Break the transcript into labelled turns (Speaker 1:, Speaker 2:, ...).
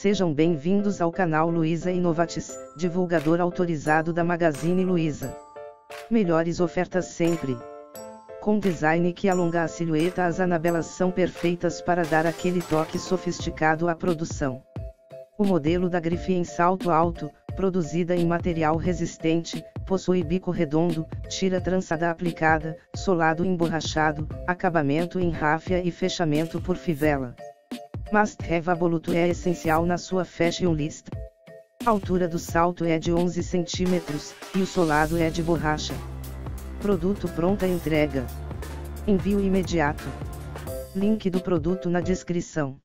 Speaker 1: Sejam bem-vindos ao canal Luiza Inovatis, divulgador autorizado da Magazine Luiza. Melhores ofertas sempre. Com design que alonga a silhueta, as anabelas são perfeitas para dar aquele toque sofisticado à produção. O modelo da grife em salto alto, produzida em material resistente, possui bico redondo, tira trançada aplicada, solado emborrachado, acabamento em ráfia e fechamento por fivela. Must have a Bluetooth é essencial na sua fashion list. A altura do salto é de 11 cm, e o solado é de borracha. Produto pronta entrega. Envio imediato. Link do produto na descrição.